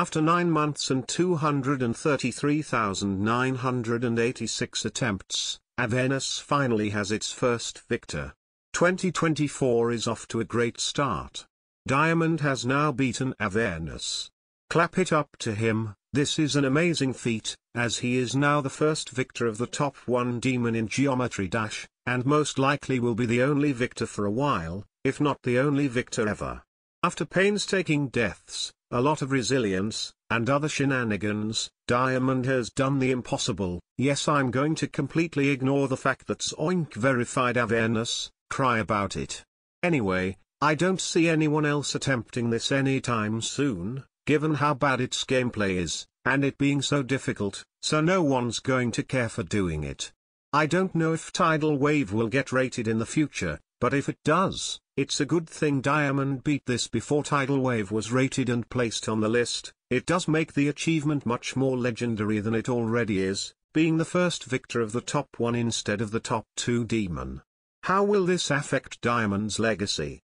After 9 months and 233,986 attempts, Avernus finally has its first victor. 2024 is off to a great start. Diamond has now beaten Avernus. Clap it up to him, this is an amazing feat, as he is now the first victor of the top 1 demon in Geometry Dash, and most likely will be the only victor for a while, if not the only victor ever. After painstaking deaths, a lot of resilience, and other shenanigans, Diamond has done the impossible, yes I'm going to completely ignore the fact that Zoink verified Avernus, cry about it. Anyway, I don't see anyone else attempting this anytime soon, given how bad its gameplay is, and it being so difficult, so no one's going to care for doing it. I don't know if Tidal Wave will get rated in the future, but if it does, it's a good thing Diamond beat this before Tidal Wave was rated and placed on the list, it does make the achievement much more legendary than it already is, being the first victor of the top 1 instead of the top 2 demon. How will this affect Diamond's legacy?